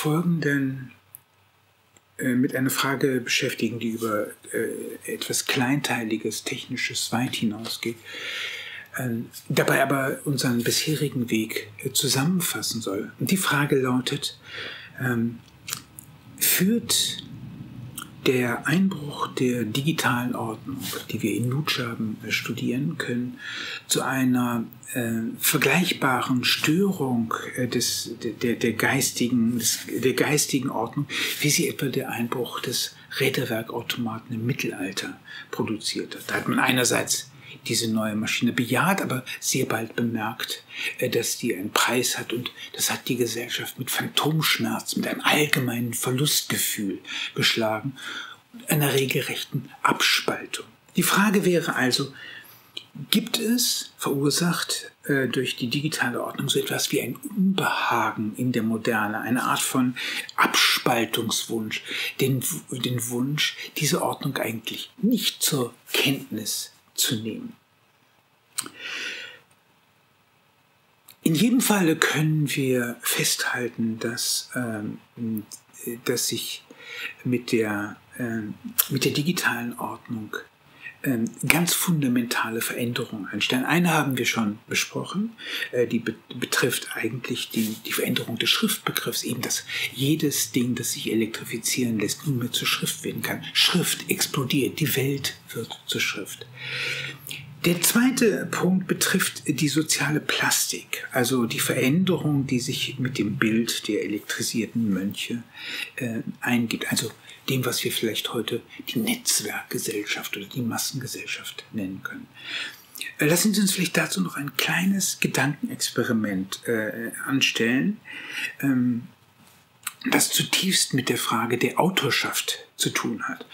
Folgenden äh, mit einer Frage beschäftigen, die über äh, etwas Kleinteiliges, Technisches weit hinausgeht, äh, dabei aber unseren bisherigen Weg äh, zusammenfassen soll. Und die Frage lautet, ähm, führt der Einbruch der digitalen Ordnung, die wir in Nutschaben äh, studieren können, zu einer äh, vergleichbaren Störung äh, des, der, der, geistigen, des, der geistigen Ordnung, wie sie etwa der Einbruch des Räderwerkautomaten im Mittelalter produziert hat. Da hat man einerseits diese neue Maschine bejaht, aber sehr bald bemerkt, äh, dass die einen Preis hat und das hat die Gesellschaft mit Phantomschmerz, mit einem allgemeinen Verlustgefühl geschlagen, einer regelrechten Abspaltung. Die Frage wäre also, gibt es, verursacht äh, durch die digitale Ordnung, so etwas wie ein Unbehagen in der Moderne, eine Art von Abspaltungswunsch, den, den Wunsch, diese Ordnung eigentlich nicht zur Kenntnis zu nehmen. In jedem Falle können wir festhalten, dass, ähm, dass sich mit der, ähm, mit der digitalen Ordnung ähm, ganz fundamentale Veränderungen einstellen. Eine haben wir schon besprochen, äh, die betrifft eigentlich die, die Veränderung des Schriftbegriffs, eben dass jedes Ding, das sich elektrifizieren lässt, nunmehr zur Schrift werden kann. Schrift explodiert, die Welt wird zur Schrift. Der zweite Punkt betrifft die soziale Plastik, also die Veränderung, die sich mit dem Bild der elektrisierten Mönche äh, eingibt. Also dem, was wir vielleicht heute die Netzwerkgesellschaft oder die Massengesellschaft nennen können. Äh, lassen Sie uns vielleicht dazu noch ein kleines Gedankenexperiment äh, anstellen, ähm, das zutiefst mit der Frage der Autorschaft zu tun hat.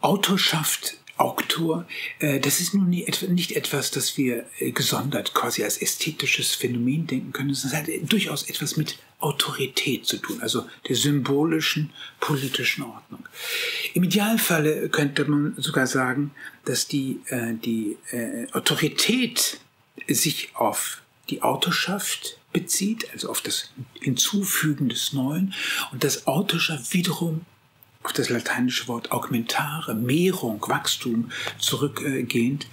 Autorschaft Autor, äh, das ist nun nicht etwas, das wir äh, gesondert quasi als ästhetisches Phänomen denken können. Es hat durchaus etwas mit Autorität zu tun, also der symbolischen politischen Ordnung. Im Idealfalle könnte man sogar sagen, dass die, äh, die Autorität sich auf die Autorschaft bezieht, also auf das Hinzufügen des Neuen und das Autorschaft wiederum auf das lateinische Wort augmentare, Mehrung, Wachstum zurückgehend,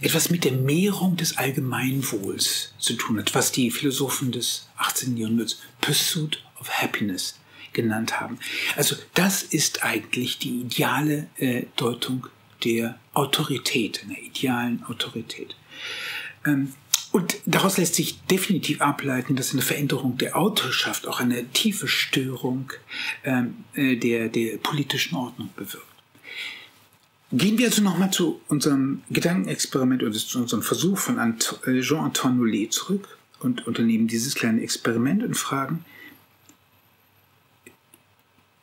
etwas mit der Mehrung des Allgemeinwohls zu tun hat, was die Philosophen des 18. Jahrhunderts Pursuit of Happiness genannt haben. Also das ist eigentlich die ideale äh, Deutung der Autorität, einer idealen Autorität. Ähm, und daraus lässt sich definitiv ableiten, dass eine Veränderung der Autorschaft auch eine tiefe Störung ähm, äh, der, der politischen Ordnung bewirkt. Gehen wir also nochmal zu unserem Gedankenexperiment oder zu unserem Versuch von äh, Jean-Antoine Nollet zurück und unternehmen dieses kleine Experiment und fragen,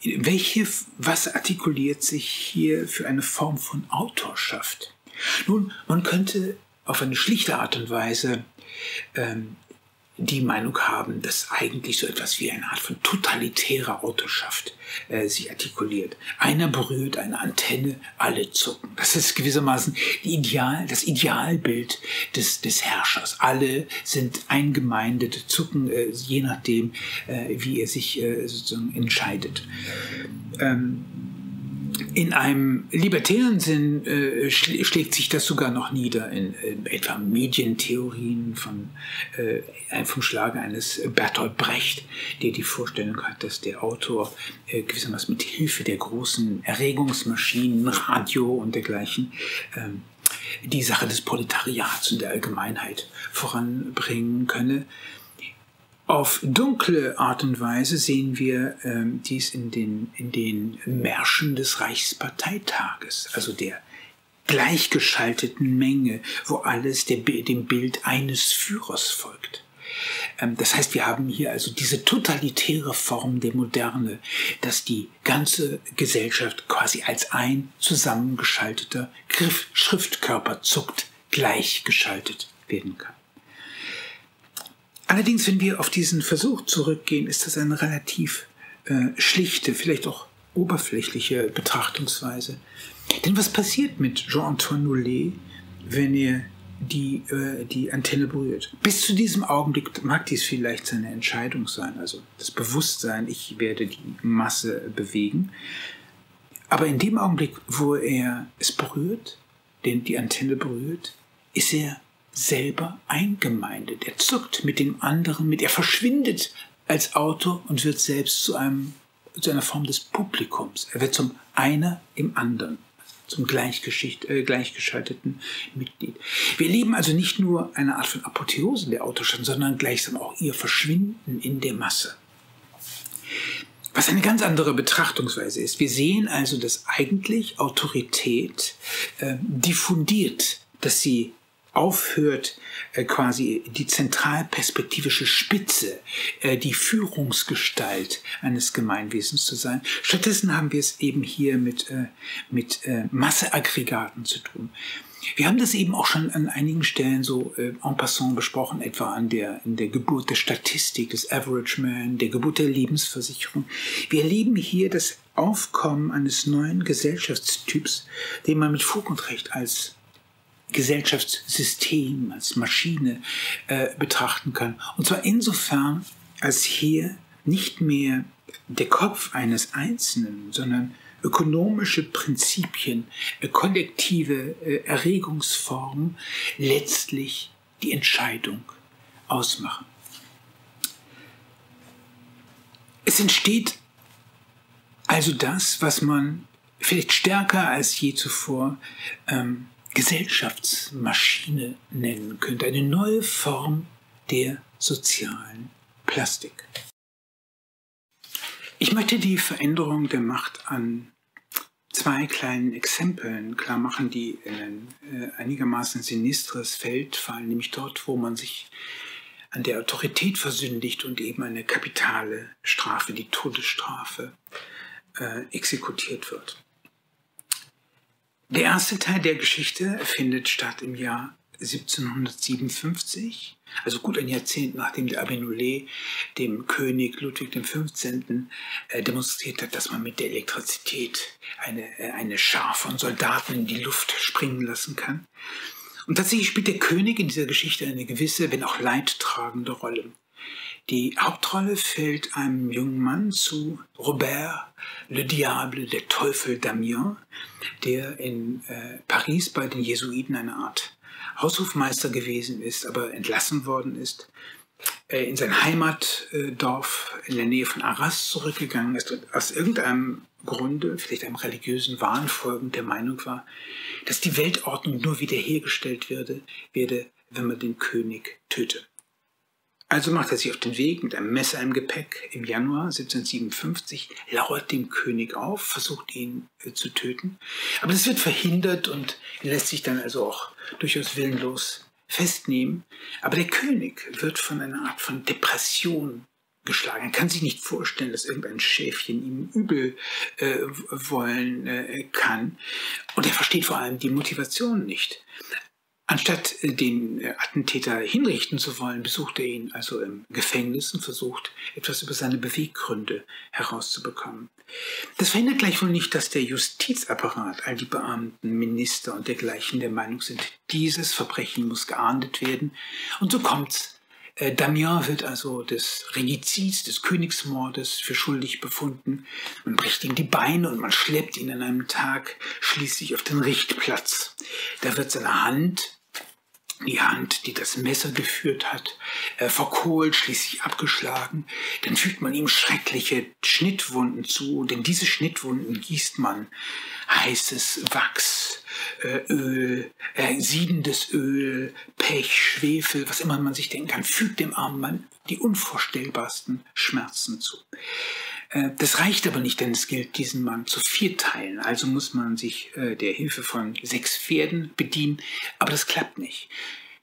welche, was artikuliert sich hier für eine Form von Autorschaft? Nun, man könnte auf eine schlichte Art und Weise ähm, die Meinung haben, dass eigentlich so etwas wie eine Art von totalitärer Autorschaft äh, sich artikuliert. Einer berührt eine Antenne, alle zucken. Das ist gewissermaßen die Ideal, das Idealbild des, des Herrschers. Alle sind eingemeindete Zucken, äh, je nachdem, äh, wie er sich äh, sozusagen entscheidet. Ähm, in einem libertären Sinn äh, schlägt sich das sogar noch nieder in, in etwa Medientheorien von, äh, vom Schlage eines Bertolt Brecht, der die Vorstellung hat, dass der Autor äh, gewissermaßen mit Hilfe der großen Erregungsmaschinen, Radio und dergleichen ähm, die Sache des Proletariats und der Allgemeinheit voranbringen könne. Auf dunkle Art und Weise sehen wir ähm, dies in den, in den Märschen des Reichsparteitages, also der gleichgeschalteten Menge, wo alles der, dem Bild eines Führers folgt. Ähm, das heißt, wir haben hier also diese totalitäre Form der Moderne, dass die ganze Gesellschaft quasi als ein zusammengeschalteter Griff Schriftkörper zuckt, gleichgeschaltet werden kann. Allerdings, wenn wir auf diesen Versuch zurückgehen, ist das eine relativ äh, schlichte, vielleicht auch oberflächliche Betrachtungsweise. Denn was passiert mit Jean-Antoine Nollet, wenn er die äh, die Antenne berührt. Bis zu diesem Augenblick mag dies vielleicht seine Entscheidung sein, also das Bewusstsein, ich werde die Masse bewegen. Aber in dem Augenblick, wo er es berührt, den die Antenne berührt, ist er selber eingemeindet. Er zuckt mit dem anderen mit, er verschwindet als Autor und wird selbst zu einem zu einer Form des Publikums. Er wird zum einer im anderen zum äh, gleichgeschalteten Mitglied. Wir erleben also nicht nur eine Art von Apotheose der Autorschaft, sondern gleichsam auch ihr Verschwinden in der Masse. Was eine ganz andere Betrachtungsweise ist. Wir sehen also, dass eigentlich Autorität äh, diffundiert, dass sie aufhört, äh, quasi die zentralperspektivische Spitze, äh, die Führungsgestalt eines Gemeinwesens zu sein. Stattdessen haben wir es eben hier mit, äh, mit Masseaggregaten zu tun. Wir haben das eben auch schon an einigen Stellen so äh, en passant besprochen, etwa an der, in der Geburt der Statistik des Average Man, der Geburt der Lebensversicherung. Wir erleben hier das Aufkommen eines neuen Gesellschaftstyps, den man mit Fug und Recht als Gesellschaftssystem, als Maschine äh, betrachten kann. Und zwar insofern, als hier nicht mehr der Kopf eines Einzelnen, sondern ökonomische Prinzipien, äh, kollektive äh, Erregungsformen letztlich die Entscheidung ausmachen. Es entsteht also das, was man vielleicht stärker als je zuvor ähm, Gesellschaftsmaschine nennen könnte, eine neue Form der sozialen Plastik. Ich möchte die Veränderung der Macht an zwei kleinen Exempeln klar machen, die in ein äh, einigermaßen sinistres Feld fallen, nämlich dort, wo man sich an der Autorität versündigt und eben eine kapitale Strafe, die Todesstrafe, äh, exekutiert wird. Der erste Teil der Geschichte findet statt im Jahr 1757, also gut ein Jahrzehnt nachdem der Abenoulet dem König Ludwig XV. Äh, demonstriert hat, dass man mit der Elektrizität eine, äh, eine Schar von Soldaten in die Luft springen lassen kann. Und tatsächlich spielt der König in dieser Geschichte eine gewisse, wenn auch leidtragende Rolle. Die Hauptrolle fällt einem jungen Mann zu, Robert Le Diable, der Teufel Damien, der in äh, Paris bei den Jesuiten eine Art Haushofmeister gewesen ist, aber entlassen worden ist, äh, in sein Heimatdorf in der Nähe von Arras zurückgegangen ist und aus irgendeinem Grunde, vielleicht einem religiösen Wahn folgend, der Meinung war, dass die Weltordnung nur wiederhergestellt werde, werde wenn man den König töte. Also macht er sich auf den Weg mit einem Messer im Gepäck im Januar 1757, lauert dem König auf, versucht ihn äh, zu töten. Aber das wird verhindert und lässt sich dann also auch durchaus willenlos festnehmen. Aber der König wird von einer Art von Depression geschlagen. Er kann sich nicht vorstellen, dass irgendein Schäfchen ihm übel äh, wollen äh, kann. Und er versteht vor allem die Motivation nicht. Anstatt äh, den äh, Attentäter hinrichten zu wollen, besucht er ihn also im Gefängnis und versucht, etwas über seine Beweggründe herauszubekommen. Das verhindert gleichwohl nicht, dass der Justizapparat, all die Beamten, Minister und dergleichen der Meinung sind, dieses Verbrechen muss geahndet werden. Und so kommt's. Äh, Damien wird also des Regizids, des Königsmordes für schuldig befunden. Man bricht ihm die Beine und man schleppt ihn an einem Tag schließlich auf den Richtplatz. Da wird seine Hand die Hand, die das Messer geführt hat, äh, verkohlt, schließlich abgeschlagen. Dann fügt man ihm schreckliche Schnittwunden zu, denn diese Schnittwunden gießt man heißes Wachs, äh, Öl, äh, siedendes Öl, Pech, Schwefel, was immer man sich denken kann, fügt dem armen Mann die unvorstellbarsten Schmerzen zu. Äh, das reicht aber nicht, denn es gilt, diesen Mann zu vierteilen. Also muss man sich äh, der Hilfe von sechs Pferden bedienen, aber das klappt nicht.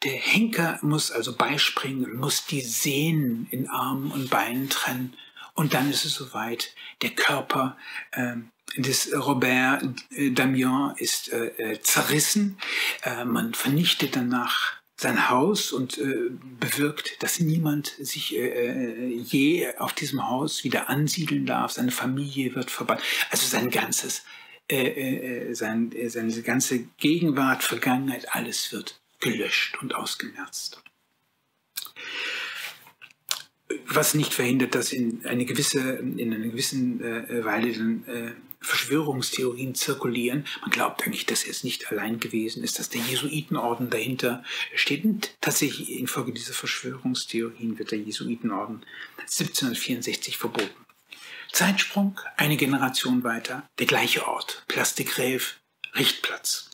Der Henker muss also beispringen, muss die Sehnen in Armen und Beinen trennen und dann ist es soweit. Der Körper äh, des Robert äh, Damien ist äh, zerrissen. Äh, man vernichtet danach sein Haus und äh, bewirkt, dass niemand sich äh, äh, je auf diesem Haus wieder ansiedeln darf. Seine Familie wird verbannt. Also sein ganzes, äh, äh, sein, seine ganze Gegenwart, Vergangenheit, alles wird gelöscht und ausgemerzt. Was nicht verhindert, dass in eine gewisse, in einer gewissen äh, Weile dann äh, Verschwörungstheorien zirkulieren. Man glaubt eigentlich, dass er es nicht allein gewesen ist, dass der Jesuitenorden dahinter steht. Und tatsächlich infolge dieser Verschwörungstheorien wird der Jesuitenorden 1764 verboten. Zeitsprung, eine Generation weiter, der gleiche Ort, Grève, Richtplatz.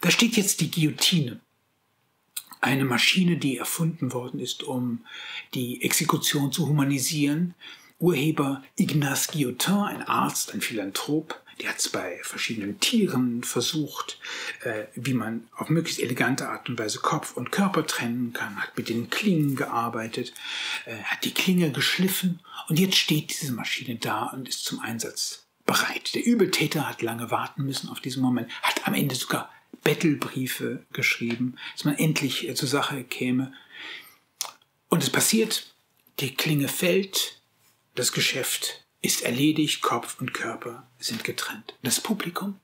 Da steht jetzt die Guillotine. Eine Maschine, die erfunden worden ist, um die Exekution zu humanisieren. Urheber Ignace Guillotin, ein Arzt, ein Philanthrop, der hat es bei verschiedenen Tieren versucht, äh, wie man auf möglichst elegante Art und Weise Kopf und Körper trennen kann, hat mit den Klingen gearbeitet, äh, hat die Klinge geschliffen und jetzt steht diese Maschine da und ist zum Einsatz bereit. Der Übeltäter hat lange warten müssen auf diesen Moment, hat am Ende sogar Bettelbriefe geschrieben, dass man endlich äh, zur Sache käme. Und es passiert, die Klinge fällt, das Geschäft ist erledigt, Kopf und Körper sind getrennt. Das Publikum,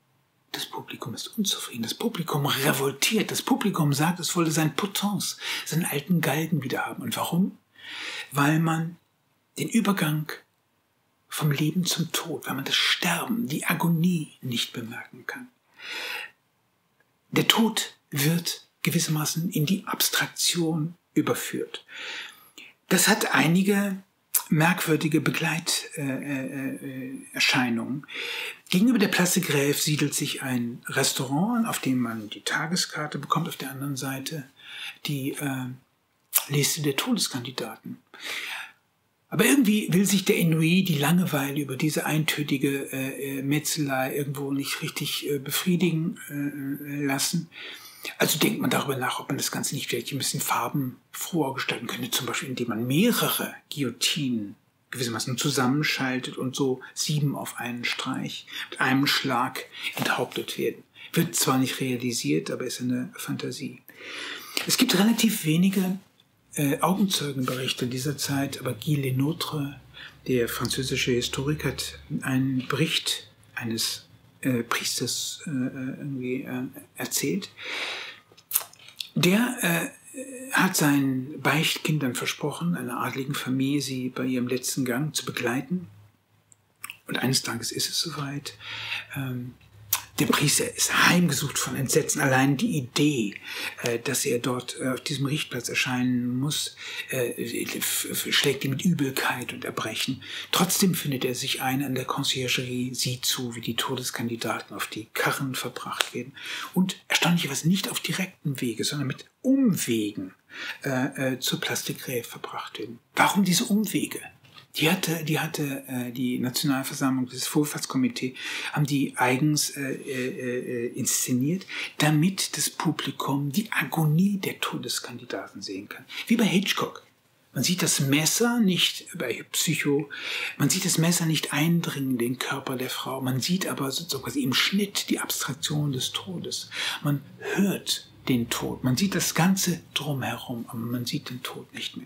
das Publikum ist unzufrieden, das Publikum revoltiert, das Publikum sagt, es wolle sein Potence, seinen alten Galgen wieder haben. Und warum? Weil man den Übergang vom Leben zum Tod, weil man das Sterben, die Agonie nicht bemerken kann. Der Tod wird gewissermaßen in die Abstraktion überführt. Das hat einige merkwürdige Begleiterscheinungen. Äh, äh, Gegenüber der Place Grève siedelt sich ein Restaurant, auf dem man die Tageskarte bekommt, auf der anderen Seite die äh, Liste der Todeskandidaten. Aber irgendwie will sich der Inuit die Langeweile über diese eintötige äh, äh, Metzelei irgendwo nicht richtig äh, befriedigen äh, lassen. Also denkt man darüber nach, ob man das Ganze nicht vielleicht ein bisschen farbenfroher gestalten könnte, zum Beispiel indem man mehrere Guillotinen gewissermaßen zusammenschaltet und so sieben auf einen Streich mit einem Schlag enthauptet werden. Wird zwar nicht realisiert, aber ist eine Fantasie. Es gibt relativ wenige äh, Augenzeugenberichte dieser Zeit, aber Guy Lenotre, der französische Historiker, hat einen Bericht eines äh, Priesters äh, äh irgendwie äh, erzählt. Der äh, hat seinen Beichtkindern versprochen, einer adligen Familie sie bei ihrem letzten Gang zu begleiten. Und eines Tages ist es soweit. Ähm, der Priester ist heimgesucht von Entsetzen. Allein die Idee, äh, dass er dort äh, auf diesem Richtplatz erscheinen muss, äh, schlägt ihm mit Übelkeit und Erbrechen. Trotzdem findet er sich ein an der Conciergerie, sieht zu, wie die Todeskandidaten auf die Karren verbracht werden und erstaunlicherweise nicht auf direkten Wege, sondern mit Umwegen zur Plastikgräf verbracht werden. Warum diese Umwege? Die hatte, die hatte äh, die Nationalversammlung, das Wohlfahrtskomitee, haben die eigens äh, äh, äh, inszeniert, damit das Publikum die Agonie der Todeskandidaten sehen kann. Wie bei Hitchcock. Man sieht das Messer nicht bei Psycho, man sieht das Messer nicht eindringen in den Körper der Frau, man sieht aber sozusagen im Schnitt die Abstraktion des Todes. Man hört den Tod, man sieht das Ganze drumherum, aber man sieht den Tod nicht mehr.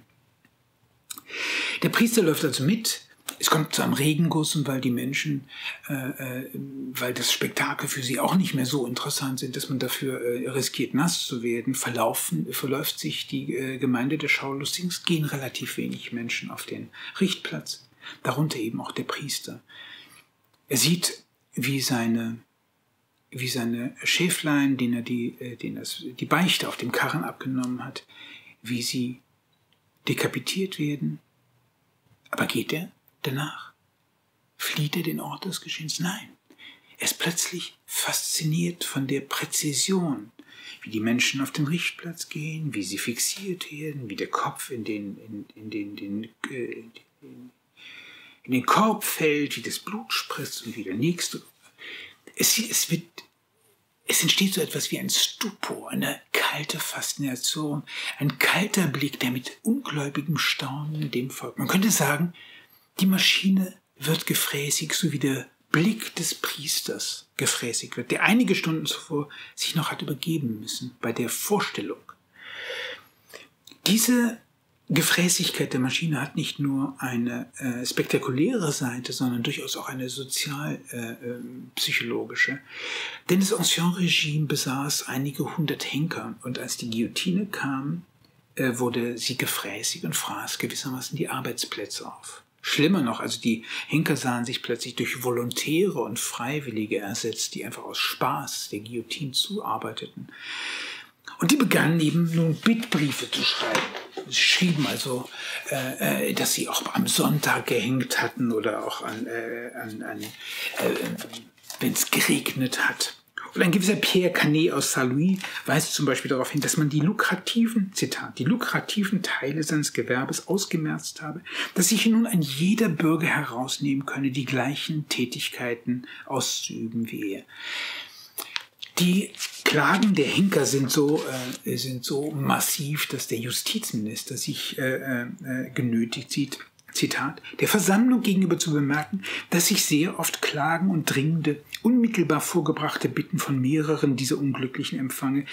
Der Priester läuft also mit. Es kommt zu einem Regenguss und weil die Menschen, äh, äh, weil das Spektakel für sie auch nicht mehr so interessant sind, dass man dafür äh, riskiert, nass zu werden, verlaufen, verläuft sich die äh, Gemeinde der Schaulustings, gehen relativ wenig Menschen auf den Richtplatz, darunter eben auch der Priester. Er sieht, wie seine wie seine Schäflein, denen er die, äh, denen das, die Beichte auf dem Karren abgenommen hat, wie sie dekapitiert werden. Aber geht er danach? Flieht er den Ort des Geschehens? Nein. Er ist plötzlich fasziniert von der Präzision, wie die Menschen auf den Richtplatz gehen, wie sie fixiert werden, wie der Kopf in den, in, in den, den, äh, in den Korb fällt, wie das Blut spritzt und wie der nächste. Es, es wird es entsteht so etwas wie ein Stupor, eine kalte Faszination, ein kalter Blick, der mit ungläubigem Staunen dem folgt. Man könnte sagen, die Maschine wird gefräßig, so wie der Blick des Priesters gefräßig wird, der einige Stunden zuvor sich noch hat übergeben müssen bei der Vorstellung. Diese Gefräßigkeit der Maschine hat nicht nur eine äh, spektakuläre Seite, sondern durchaus auch eine sozialpsychologische. Äh, äh, Denn das Ancien-Regime besaß einige hundert Henker und als die Guillotine kam, äh, wurde sie gefräßig und fraß gewissermaßen die Arbeitsplätze auf. Schlimmer noch, also die Henker sahen sich plötzlich durch Volontäre und Freiwillige ersetzt, die einfach aus Spaß der Guillotine zuarbeiteten. Und die begannen eben nun Bittbriefe zu schreiben. Schrieben also, äh, äh, dass sie auch am Sonntag gehängt hatten oder auch an, äh, an, an äh, wenn es geregnet hat. Und ein gewisser Pierre Canet aus Saint-Louis weist zum Beispiel darauf hin, dass man die lukrativen, Zitat, die lukrativen Teile seines Gewerbes ausgemerzt habe, dass sich nun ein jeder Bürger herausnehmen könne, die gleichen Tätigkeiten auszuüben wie er. Die Klagen der Henker sind so, äh, sind so massiv, dass der Justizminister sich äh, äh, genötigt sieht, Zitat, der Versammlung gegenüber zu bemerken, dass sich sehr oft Klagen und dringende, unmittelbar vorgebrachte Bitten von mehreren dieser Unglücklichen empfange,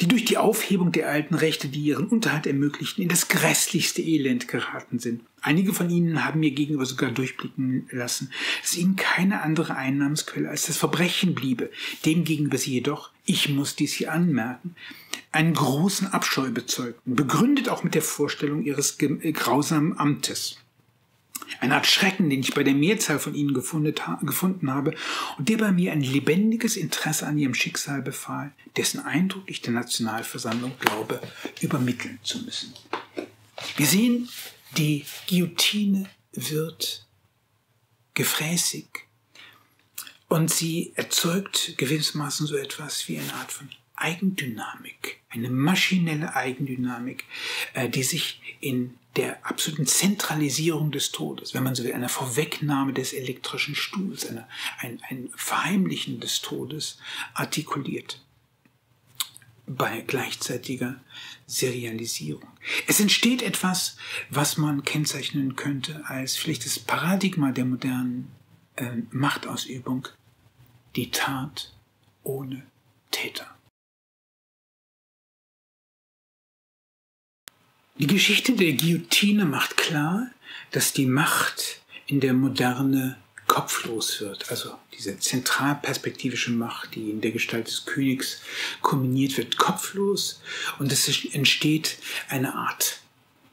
die durch die Aufhebung der alten Rechte, die ihren Unterhalt ermöglichten, in das grässlichste Elend geraten sind. Einige von ihnen haben mir gegenüber sogar durchblicken lassen, dass ihnen keine andere Einnahmensquelle als das Verbrechen bliebe. Demgegenüber sie jedoch, ich muss dies hier anmerken, einen großen Abscheu bezeugten, begründet auch mit der Vorstellung ihres grausamen Amtes. Eine Art Schrecken, den ich bei der Mehrzahl von ihnen gefunden habe und der bei mir ein lebendiges Interesse an ihrem Schicksal befahl, dessen Eindruck ich der Nationalversammlung glaube, übermitteln zu müssen. Wir sehen, die Guillotine wird gefräßig und sie erzeugt gewissermaßen so etwas wie eine Art von Eigendynamik, eine maschinelle Eigendynamik, äh, die sich in der absoluten Zentralisierung des Todes, wenn man so will, einer Vorwegnahme des elektrischen Stuhls, einer, ein, ein Verheimlichen des Todes artikuliert bei gleichzeitiger Serialisierung. Es entsteht etwas, was man kennzeichnen könnte als vielleicht das Paradigma der modernen äh, Machtausübung, die Tat ohne Täter. Die Geschichte der Guillotine macht klar, dass die Macht in der Moderne kopflos wird. Also diese zentralperspektivische Macht, die in der Gestalt des Königs kombiniert wird, kopflos. Und es entsteht eine Art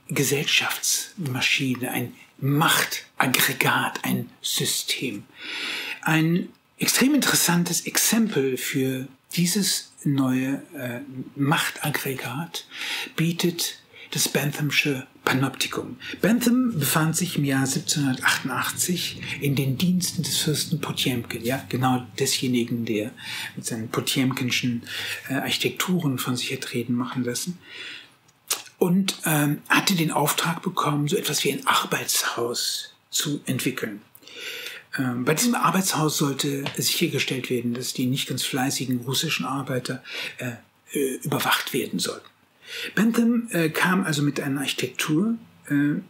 Gesellschaftsmaschine, ein Machtaggregat, ein System. Ein extrem interessantes Exempel für dieses neue äh, Machtaggregat bietet das Benthamsche Panoptikum. Bentham befand sich im Jahr 1788 in den Diensten des Fürsten Potemkin, ja, genau desjenigen, der mit seinen Potemkinschen äh, Architekturen von sich hat reden machen lassen. Und ähm, hatte den Auftrag bekommen, so etwas wie ein Arbeitshaus zu entwickeln. Ähm, bei diesem Arbeitshaus sollte sichergestellt werden, dass die nicht ganz fleißigen russischen Arbeiter äh, äh überwacht werden sollten. Bentham äh, kam also mit einer Architektur, äh,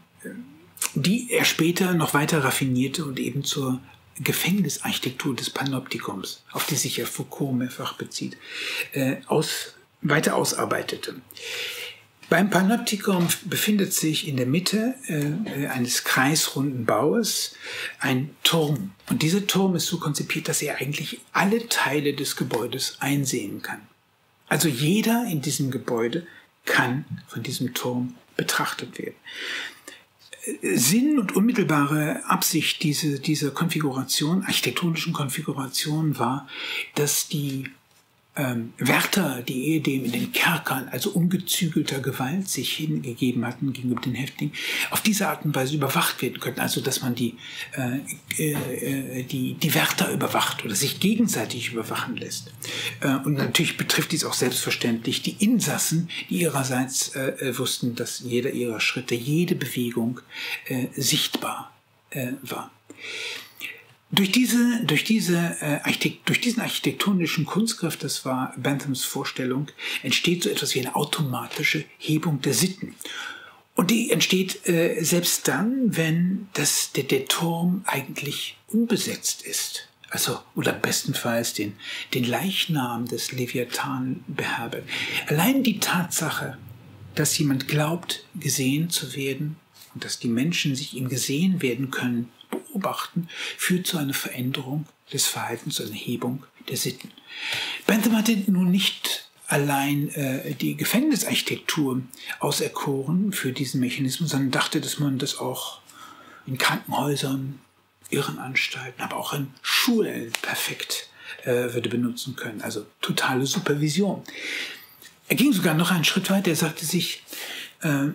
die er später noch weiter raffinierte und eben zur Gefängnisarchitektur des Panoptikums, auf die sich ja Foucault mehrfach bezieht, äh, aus, weiter ausarbeitete. Beim Panoptikum befindet sich in der Mitte äh, eines kreisrunden Baues ein Turm. Und dieser Turm ist so konzipiert, dass er eigentlich alle Teile des Gebäudes einsehen kann. Also jeder in diesem Gebäude kann von diesem Turm betrachtet werden. Sinn und unmittelbare Absicht diese, dieser Konfiguration, architektonischen Konfiguration war, dass die ähm, Wärter, die ehedem in den Kerkern, also ungezügelter Gewalt sich hingegeben hatten gegenüber den Häftlingen, auf diese Art und Weise überwacht werden könnten. Also dass man die, äh, äh, die, die Wärter überwacht oder sich gegenseitig überwachen lässt. Äh, und natürlich betrifft dies auch selbstverständlich die Insassen, die ihrerseits äh, äh wussten, dass jeder ihrer Schritte, jede Bewegung äh, sichtbar äh, war. Durch, diese, durch, diese, äh, durch diesen architektonischen Kunstgriff, das war Benthams Vorstellung, entsteht so etwas wie eine automatische Hebung der Sitten. Und die entsteht äh, selbst dann, wenn das, der, der Turm eigentlich unbesetzt ist. Also, oder bestenfalls den, den Leichnam des Leviathan beherbergt. Allein die Tatsache, dass jemand glaubt, gesehen zu werden und dass die Menschen sich ihm gesehen werden können, beobachten, führt zu einer Veränderung des Verhaltens, einer Hebung der Sitten. Bentham hatte nun nicht allein äh, die Gefängnisarchitektur auserkoren für diesen Mechanismus, sondern dachte, dass man das auch in Krankenhäusern, Irrenanstalten, aber auch in Schulen perfekt äh, würde benutzen können. Also totale Supervision. Er ging sogar noch einen Schritt weiter. Er sagte sich, äh,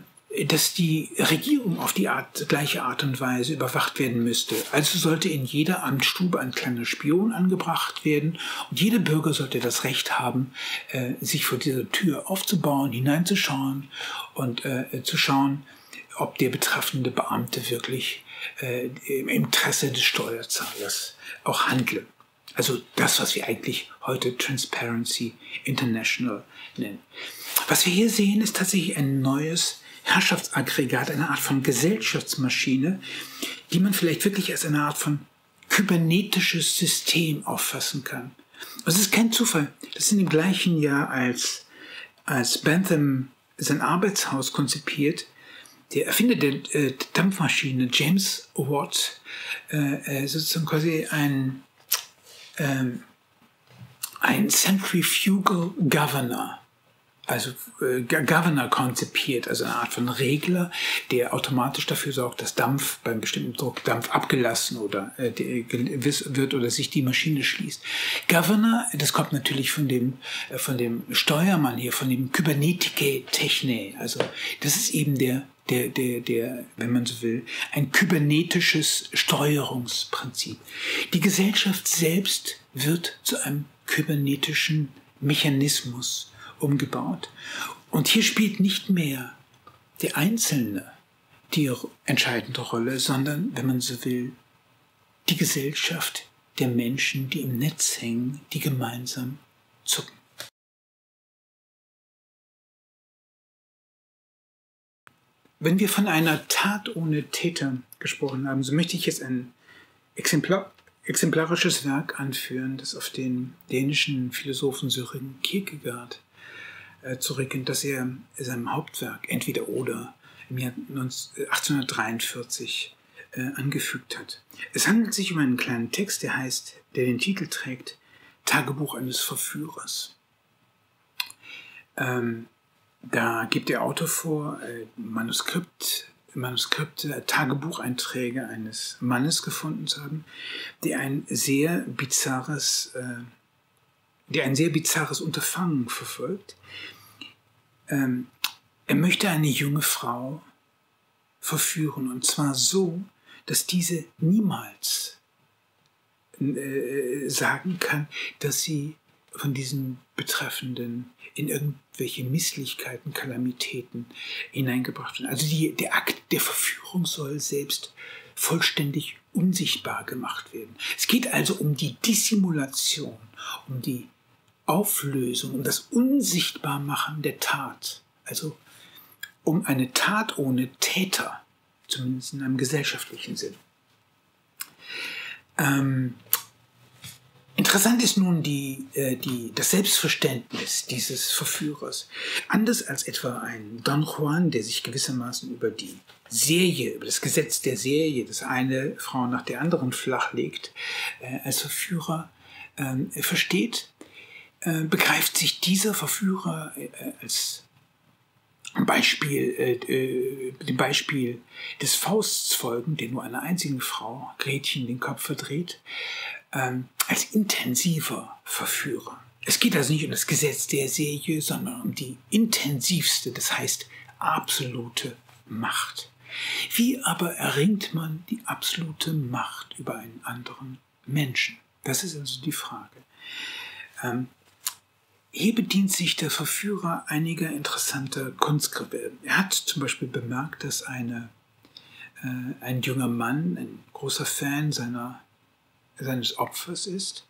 dass die Regierung auf die Art, gleiche Art und Weise überwacht werden müsste. Also sollte in jeder Amtsstube ein kleiner Spion angebracht werden und jeder Bürger sollte das Recht haben, äh, sich vor dieser Tür aufzubauen, hineinzuschauen und äh, zu schauen, ob der betreffende Beamte wirklich äh, im Interesse des Steuerzahlers auch handle. Also das, was wir eigentlich heute Transparency International nennen. Was wir hier sehen, ist tatsächlich ein neues Herrschaftsaggregat, eine Art von Gesellschaftsmaschine, die man vielleicht wirklich als eine Art von kybernetisches System auffassen kann. Es ist kein Zufall, dass in dem gleichen Jahr, als, als Bentham sein Arbeitshaus konzipiert, der Erfinder der äh, Dampfmaschine, James Watt, äh, äh sozusagen quasi ein, ähm, ein Centrifugal Governor also äh, Governor konzipiert, also eine Art von Regler, der automatisch dafür sorgt, dass Dampf beim bestimmten Druck Dampf abgelassen oder äh, gewiss wird oder sich die Maschine schließt. Governor, das kommt natürlich von dem äh, von dem Steuermann hier, von dem Kybernetike Techne. Also das ist eben der der, der, der, wenn man so will, ein kybernetisches Steuerungsprinzip. Die Gesellschaft selbst wird zu einem kybernetischen Mechanismus umgebaut. Und hier spielt nicht mehr der Einzelne die entscheidende Rolle, sondern, wenn man so will, die Gesellschaft der Menschen, die im Netz hängen, die gemeinsam zucken. Wenn wir von einer Tat ohne Täter gesprochen haben, so möchte ich jetzt ein Exemplar, exemplarisches Werk anführen, das auf den dänischen Philosophen Sören Kierkegaard äh, zurückgehen, dass er seinem Hauptwerk entweder oder im Jahr 1843 äh, angefügt hat. Es handelt sich um einen kleinen Text, der heißt, der den Titel trägt Tagebuch eines Verführers. Ähm, da gibt der Autor vor, äh, Manuskript, Manuskripte, Tagebucheinträge eines Mannes gefunden zu haben, der ein sehr bizarres äh, der ein sehr bizarres Unterfangen verfolgt. Ähm, er möchte eine junge Frau verführen und zwar so, dass diese niemals äh, sagen kann, dass sie von diesen Betreffenden in irgendwelche Misslichkeiten, Kalamitäten hineingebracht werden. Also die, der Akt der Verführung soll selbst vollständig unsichtbar gemacht werden. Es geht also um die Dissimulation, um die Auflösung, um das Unsichtbarmachen der Tat. Also um eine Tat ohne Täter, zumindest in einem gesellschaftlichen Sinn. Ähm, interessant ist nun die, äh, die, das Selbstverständnis dieses Verführers. Anders als etwa ein Don Juan, der sich gewissermaßen über die Serie, über das Gesetz der Serie, das eine Frau nach der anderen flachlegt, äh, als Verführer äh, versteht, äh, begreift sich dieser Verführer äh, als Beispiel, äh, äh, dem Beispiel des Fausts folgen, der nur einer einzigen Frau, Gretchen, den Kopf verdreht, ähm, als intensiver Verführer. Es geht also nicht um das Gesetz der Serie, sondern um die intensivste, das heißt absolute Macht. Wie aber erringt man die absolute Macht über einen anderen Menschen? Das ist also die Frage. Ähm, hier bedient sich der Verführer einiger interessanter Kunstquellen. Er hat zum Beispiel bemerkt, dass eine, äh, ein junger Mann ein großer Fan seiner, seines Opfers ist.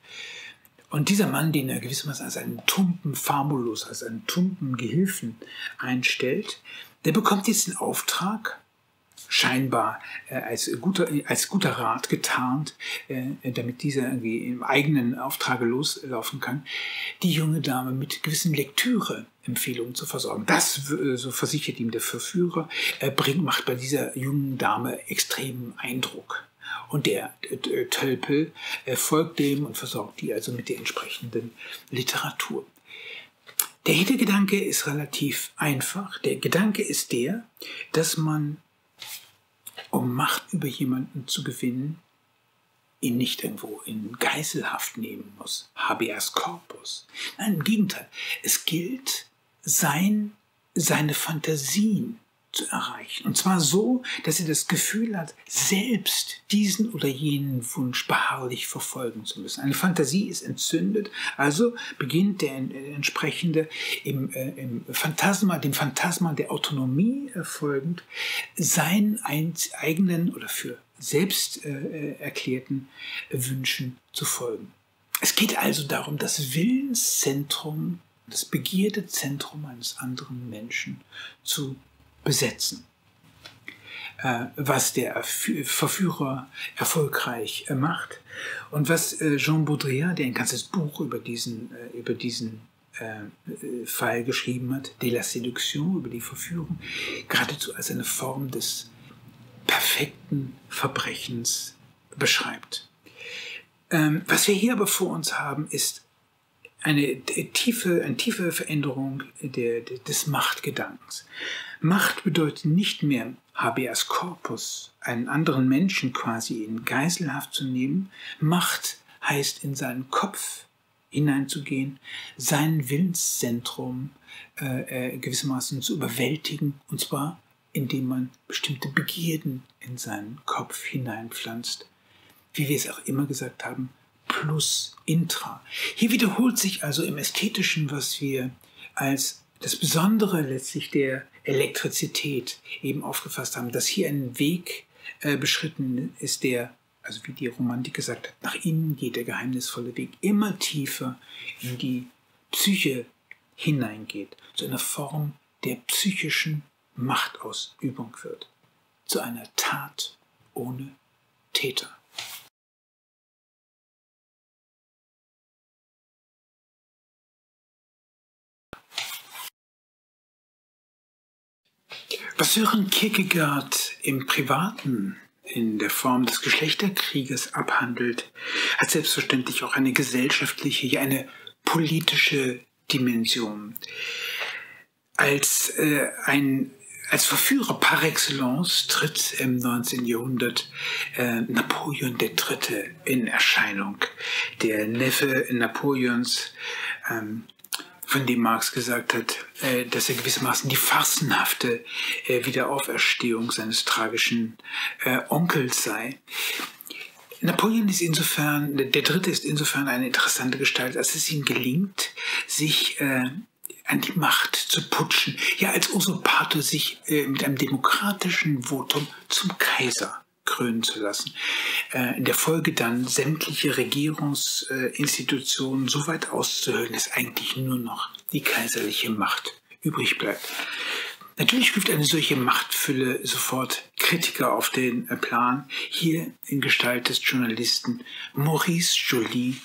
Und dieser Mann, den er gewissermaßen als einen tumpen Famulus, als einen tumpen Gehilfen einstellt, der bekommt jetzt den Auftrag, scheinbar äh, als, guter, als guter Rat getarnt, äh, damit dieser irgendwie im eigenen Auftrage loslaufen kann, die junge Dame mit gewissen Lektüre-Empfehlungen zu versorgen. Das, äh, so versichert ihm der Verführer, äh, bringt, macht bei dieser jungen Dame extremen Eindruck. Und der Tölpel äh, folgt dem und versorgt die also mit der entsprechenden Literatur. Der Hintergedanke ist relativ einfach. Der Gedanke ist der, dass man, um Macht über jemanden zu gewinnen, ihn nicht irgendwo in Geiselhaft nehmen muss, habeas corpus. Nein, im Gegenteil. Es gilt, sein, seine Fantasien zu erreichen. Und zwar so, dass er das Gefühl hat, selbst diesen oder jenen Wunsch beharrlich verfolgen zu müssen. Eine Fantasie ist entzündet, also beginnt der entsprechende im, äh, im Phantasma, dem Phantasma der Autonomie folgend, seinen eigenen oder für selbst äh, erklärten Wünschen zu folgen. Es geht also darum, das Willenszentrum, das Begierdezentrum eines anderen Menschen zu besetzen. Äh, was der Verführer erfolgreich äh, macht und was äh, Jean Baudrillard, der ein ganzes Buch über diesen, über diesen Fall geschrieben hat, De la Séduction, über die Verführung, geradezu als eine Form des perfekten Verbrechens beschreibt. Ähm, was wir hier aber vor uns haben, ist eine tiefe, eine tiefe Veränderung der, des Machtgedankens. Macht bedeutet nicht mehr habeas corpus, einen anderen Menschen quasi in Geiselhaft zu nehmen. Macht heißt in seinen Kopf hineinzugehen, sein Willenszentrum äh, äh, gewissermaßen zu überwältigen, und zwar indem man bestimmte Begierden in seinen Kopf hineinpflanzt. Wie wir es auch immer gesagt haben, plus intra. Hier wiederholt sich also im Ästhetischen, was wir als das Besondere letztlich der Elektrizität eben aufgefasst haben, dass hier ein Weg äh, beschritten ist, der, also wie die Romantik gesagt hat, nach innen geht der geheimnisvolle Weg immer tiefer in die Psyche hineingeht, zu einer Form der psychischen Machtausübung wird, zu einer Tat ohne Täter. Was Sören Kierkegaard im Privaten in der Form des Geschlechterkrieges abhandelt, hat selbstverständlich auch eine gesellschaftliche, eine politische Dimension. Als äh, ein als Verführer par excellence tritt im 19. Jahrhundert äh, Napoleon III. in Erscheinung. Der Neffe Napoleons, ähm, von dem Marx gesagt hat, äh, dass er gewissermaßen die farcenhafte äh, Wiederauferstehung seines tragischen äh, Onkels sei. Napoleon ist insofern, der Dritte ist insofern eine interessante Gestalt, als es ihm gelingt, sich an die Macht zu putschen, ja als Usurpator sich mit einem demokratischen Votum zum Kaiser krönen zu lassen. Äh, in der Folge dann sämtliche Regierungsinstitutionen so weit auszuhöhlen, dass eigentlich nur noch die kaiserliche Macht übrig bleibt. Natürlich ruft eine solche Machtfülle sofort Kritiker auf den äh, Plan, hier in Gestalt des Journalisten Maurice Joly,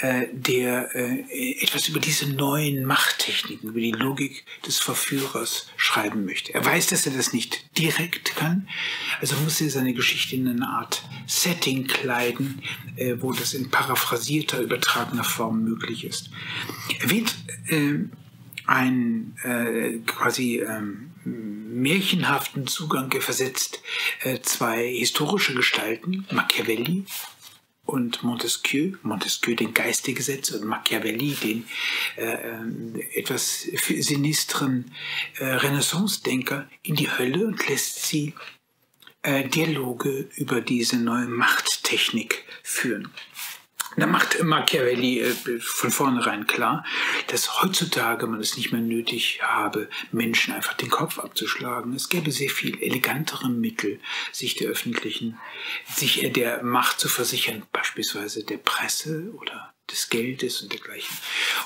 äh, der äh, etwas über diese neuen Machttechniken, über die Logik des Verführers schreiben möchte. Er weiß, dass er das nicht direkt kann, also muss er seine Geschichte in eine Art Setting kleiden, äh, wo das in paraphrasierter, übertragener Form möglich ist. Er wird äh, ein äh, quasi ähm, märchenhaften Zugang versetzt äh, zwei historische Gestalten, Machiavelli und Montesquieu, Montesquieu den Geist der Gesetze und Machiavelli den äh, äh etwas sinistren äh, Renaissance-Denker in die Hölle und lässt sie äh, Dialoge über diese neue Machttechnik führen. Da macht Machiavelli äh, von vornherein klar, dass heutzutage man es nicht mehr nötig habe, Menschen einfach den Kopf abzuschlagen. Es gäbe sehr viel elegantere Mittel, sich der öffentlichen, sich der Macht zu versichern, beispielsweise der Presse oder des Geldes und dergleichen.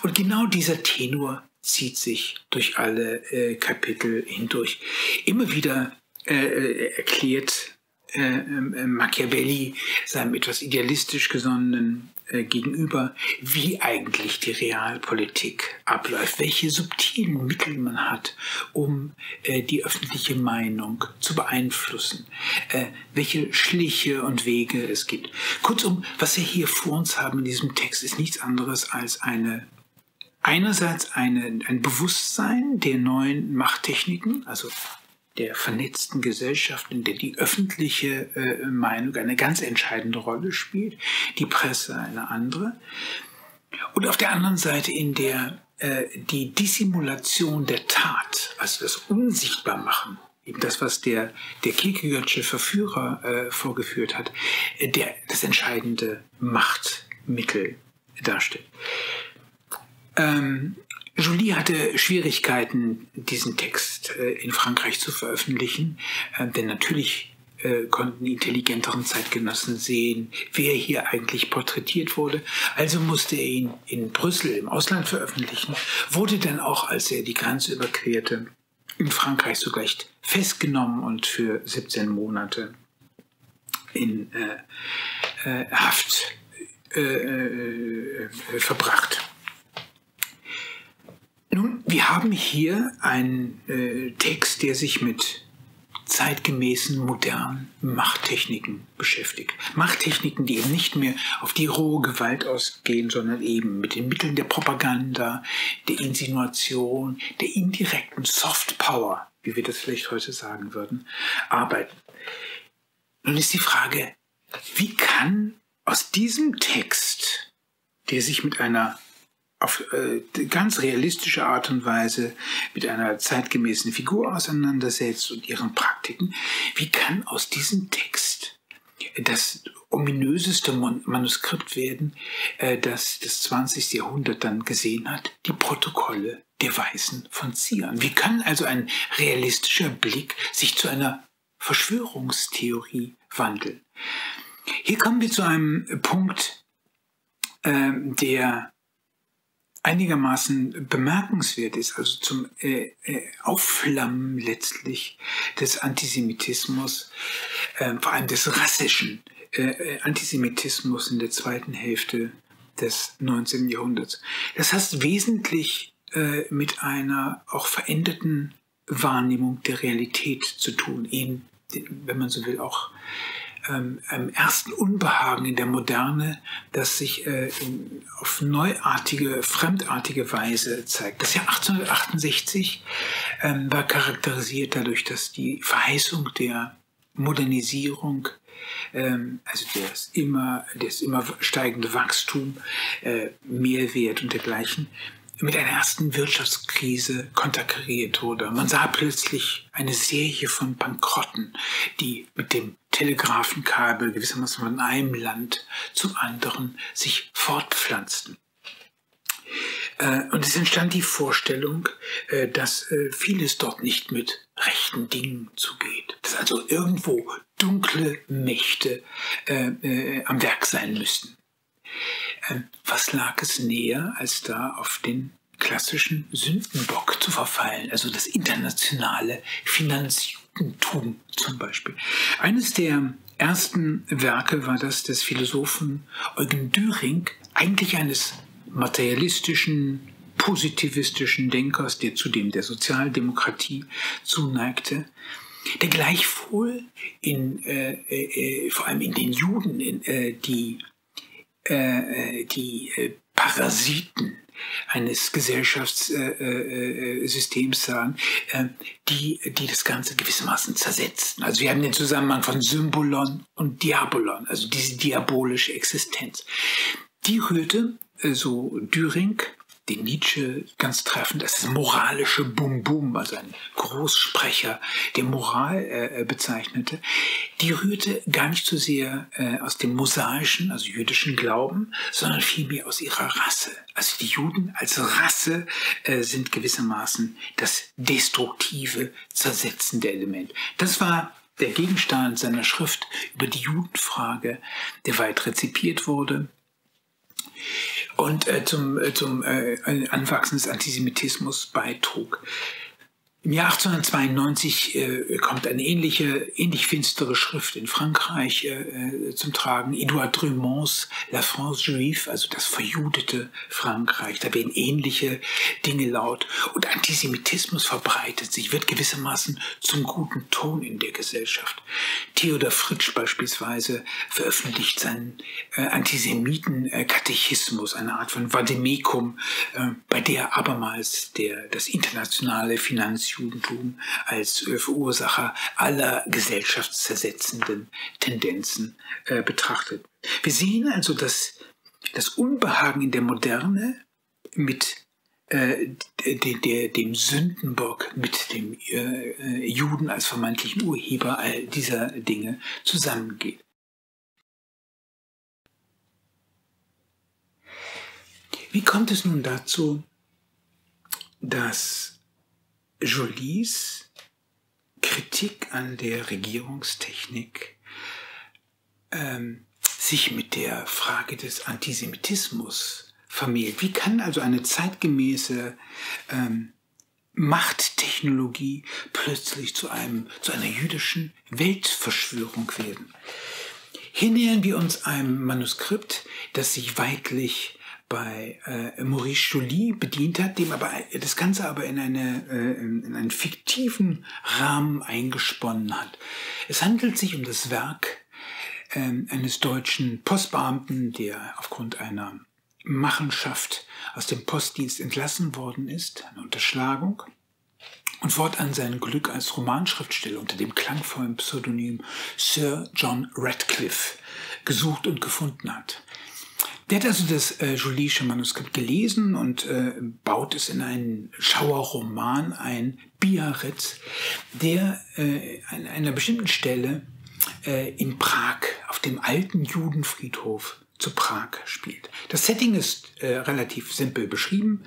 Und genau dieser Tenor zieht sich durch alle äh, Kapitel hindurch. Immer wieder äh, erklärt äh, äh, Machiavelli seinem etwas idealistisch gesonnenen äh, gegenüber, wie eigentlich die Realpolitik abläuft, welche subtilen Mittel man hat, um die öffentliche Meinung zu beeinflussen, welche Schliche und Wege es gibt. Kurzum, was wir hier vor uns haben in diesem Text, ist nichts anderes als eine einerseits eine, ein Bewusstsein der neuen Machttechniken, also der vernetzten Gesellschaft, in der die öffentliche äh, Meinung eine ganz entscheidende Rolle spielt, die Presse eine andere. Und auf der anderen Seite, in der äh, die Dissimulation der Tat, also das Unsichtbarmachen, eben das, was der, der Kierkegaardsche Verführer äh, vorgeführt hat, äh, der, das entscheidende Machtmittel darstellt. Ähm, Jolie hatte Schwierigkeiten, diesen Text äh, in Frankreich zu veröffentlichen, äh, denn natürlich äh, konnten intelligenteren Zeitgenossen sehen, wer hier eigentlich porträtiert wurde. Also musste er ihn in Brüssel im Ausland veröffentlichen, wurde dann auch, als er die Grenze überquerte, in Frankreich sogleich festgenommen und für 17 Monate in äh, äh, Haft äh, verbracht. Nun, wir haben hier einen äh, Text, der sich mit zeitgemäßen, modernen Machttechniken beschäftigt. Machttechniken, die eben nicht mehr auf die rohe Gewalt ausgehen, sondern eben mit den Mitteln der Propaganda, der Insinuation, der indirekten Soft Power, wie wir das vielleicht heute sagen würden, arbeiten. Nun ist die Frage, wie kann aus diesem Text, der sich mit einer auf äh, ganz realistische Art und Weise mit einer zeitgemäßen Figur auseinandersetzt und ihren Praktiken, wie kann aus diesem Text das ominöseste Manuskript werden, äh, das das 20. Jahrhundert dann gesehen hat, die Protokolle der Weißen von Zion. Wie kann also ein realistischer Blick sich zu einer Verschwörungstheorie wandeln? Hier kommen wir zu einem Punkt, äh, der einigermaßen bemerkenswert ist, also zum äh, äh, Aufflammen letztlich des Antisemitismus, äh, vor allem des rassischen äh, äh Antisemitismus in der zweiten Hälfte des 19. Jahrhunderts. Das heißt wesentlich äh, mit einer auch veränderten Wahrnehmung der Realität zu tun, in, wenn man so will, auch ähm, ersten Unbehagen in der Moderne, das sich äh, in, auf neuartige, fremdartige Weise zeigt. Das Jahr 1868 ähm, war charakterisiert dadurch, dass die Verheißung der Modernisierung ähm, also das immer, das immer steigende Wachstum, äh, Mehrwert und dergleichen, mit einer ersten Wirtschaftskrise konterkariert wurde. Man sah plötzlich eine Serie von Bankrotten, die mit dem Telegrafenkabel gewissermaßen von einem Land zum anderen sich fortpflanzten. Äh, und es entstand die Vorstellung, äh, dass äh, vieles dort nicht mit rechten Dingen zugeht. Dass also irgendwo dunkle Mächte am Werk sein müssten. Ähm, was lag es näher, als da auf den klassischen Sündenbock zu verfallen, also das internationale Finanzjudentum zum Beispiel. Eines der ersten Werke war das des Philosophen Eugen Düring, eigentlich eines materialistischen, positivistischen Denkers, der zudem der Sozialdemokratie zuneigte, der gleichwohl in, äh, äh, vor allem in den Juden, in, äh, die, äh, äh, die äh, Parasiten eines Gesellschaftssystems sagen, die, die das Ganze gewissermaßen zersetzen. Also wir haben den Zusammenhang von Symbolon und Diabolon, also diese diabolische Existenz. Die rührte, äh, so Düring, den Nietzsche ganz treffend das moralische Bum-Bum, also ein Großsprecher der Moral äh, bezeichnete, die rührte gar nicht so sehr äh, aus dem mosaischen, also jüdischen Glauben, sondern vielmehr aus ihrer Rasse. Also die Juden als Rasse äh, sind gewissermaßen das destruktive, zersetzende Element. Das war der Gegenstand seiner Schrift über die Judenfrage, der weit rezipiert wurde und äh, zum, äh, zum äh, Anwachsen des Antisemitismus beitrug. Im Jahr 1892 äh, kommt eine ähnliche, ähnlich finstere Schrift in Frankreich äh, äh, zum Tragen. Edouard Drumonds La France Juive, also das verjudete Frankreich. Da werden ähnliche Dinge laut. Und Antisemitismus verbreitet sich, wird gewissermaßen zum guten Ton in der Gesellschaft. Theodor Fritsch beispielsweise veröffentlicht seinen äh, Antisemiten-Katechismus, eine Art von Vademekum, äh, bei der abermals der, das internationale Finanz Judentum als äh, Verursacher aller gesellschaftszersetzenden Tendenzen äh, betrachtet. Wir sehen also, dass das Unbehagen in der Moderne mit äh, de, de, dem Sündenbock, mit dem Juden als vermeintlichen Urheber all dieser Dinge zusammengeht. Wie kommt es nun dazu, dass Jolies Kritik an der Regierungstechnik ähm, sich mit der Frage des Antisemitismus vermählt. Wie kann also eine zeitgemäße ähm, Machttechnologie plötzlich zu, einem, zu einer jüdischen Weltverschwörung werden? Hier nähern wir uns einem Manuskript, das sich weitlich bei äh, Maurice Joly bedient hat, dem aber das Ganze aber in, eine, äh, in einen fiktiven Rahmen eingesponnen hat. Es handelt sich um das Werk äh, eines deutschen Postbeamten, der aufgrund einer Machenschaft aus dem Postdienst entlassen worden ist, eine Unterschlagung, und fortan sein Glück als Romanschriftsteller unter dem klangvollen Pseudonym Sir John Radcliffe gesucht und gefunden hat. Der hat also das äh, Joliesche Manuskript gelesen und äh, baut es in einen Schauerroman ein, Biarritz, der äh, an einer bestimmten Stelle äh, in Prag auf dem alten Judenfriedhof zu Prag spielt. Das Setting ist äh, relativ simpel beschrieben.